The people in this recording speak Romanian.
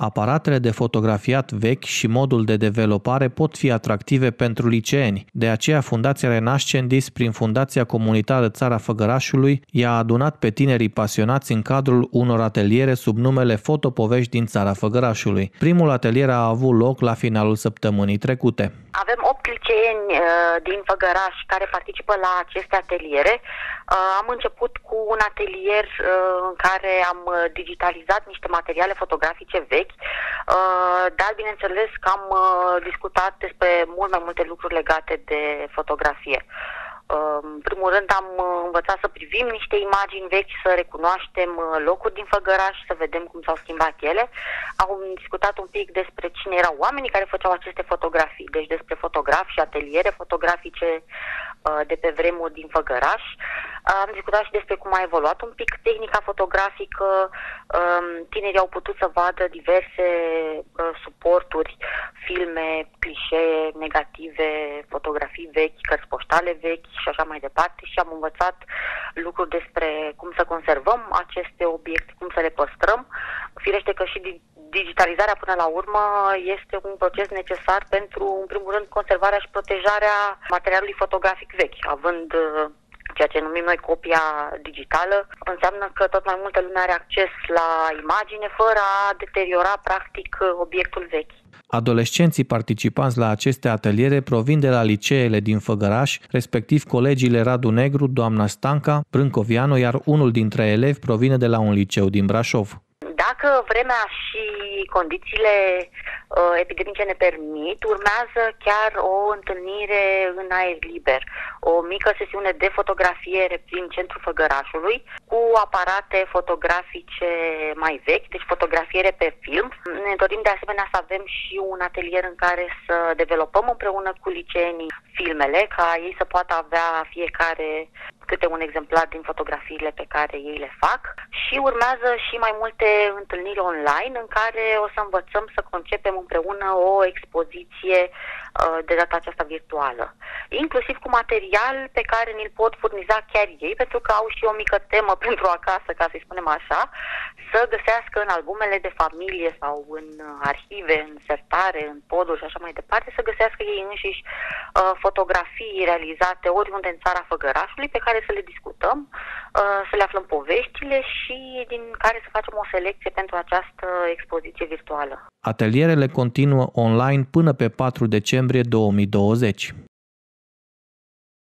Aparatele de fotografiat vechi și modul de developare pot fi atractive pentru liceeni. De aceea, Fundația Renascendis, prin Fundația Comunitară Țara Făgărașului, i-a adunat pe tinerii pasionați în cadrul unor ateliere sub numele Fotopovești din Țara Făgărașului. Primul atelier a avut loc la finalul săptămânii trecute. Avem 8 liceeni uh, din Făgăraș care participă la aceste ateliere. Uh, am început cu un atelier uh, în care am digitalizat niște materiale fotografice vechi, dar bineînțeles că am discutat despre mult mai multe lucruri legate de fotografie. În primul rând am învățat să privim niște imagini vechi, să recunoaștem locuri din Făgăraș, să vedem cum s-au schimbat ele. Am discutat un pic despre cine erau oamenii care făceau aceste fotografii, deci despre fotografi și ateliere fotografice uh, de pe vremuri din Făgăraș. Am discutat și despre cum a evoluat un pic tehnica fotografică. Um, tinerii au putut să vadă diverse uh, suporturi, filme, clișee, negative, fotografii vechi, cărți poștale vechi și așa mai departe și am învățat lucruri despre cum să conservăm aceste obiecte, cum să le păstrăm. Firește că și digitalizarea până la urmă este un proces necesar pentru, în primul rând, conservarea și protejarea materialului fotografic vechi, având uh, ceea ce numim noi copia digitală, înseamnă că tot mai multă lume are acces la imagine fără a deteriora practic obiectul vechi. Adolescenții participanți la aceste ateliere provin de la liceele din Făgăraș, respectiv colegiile Radu Negru, doamna Stanca, Brâncovianu, iar unul dintre elevi provine de la un liceu din Brașov. Dacă vremea și condițiile uh, epidemice ne permit, urmează chiar o întâlnire în aer liber, o mică sesiune de fotografiere prin centrul Făgărașului, cu aparate fotografice mai vechi, deci fotografiere pe film. Ne dorim de asemenea să avem și un atelier în care să developăm împreună cu liceenii filmele, ca ei să poată avea fiecare câte un exemplar din fotografiile pe care ei le fac și urmează și mai multe întâlniri online în care o să învățăm să concepem împreună o expoziție uh, de data aceasta virtuală, inclusiv cu material pe care ni-l pot furniza chiar ei, pentru că au și o mică temă pentru acasă, ca să-i spunem așa, să găsească în albumele de familie sau în arhive, în sertare, în poduri și așa mai departe, să găsească ei înșiși uh, fotografii realizate oriunde în țara Făgărașului pe care să le discutăm, uh, să le aflăm poveștile și din care să facem o selecție pentru această expoziție virtuală. Atelierele continuă online până pe 4 decembrie 2020.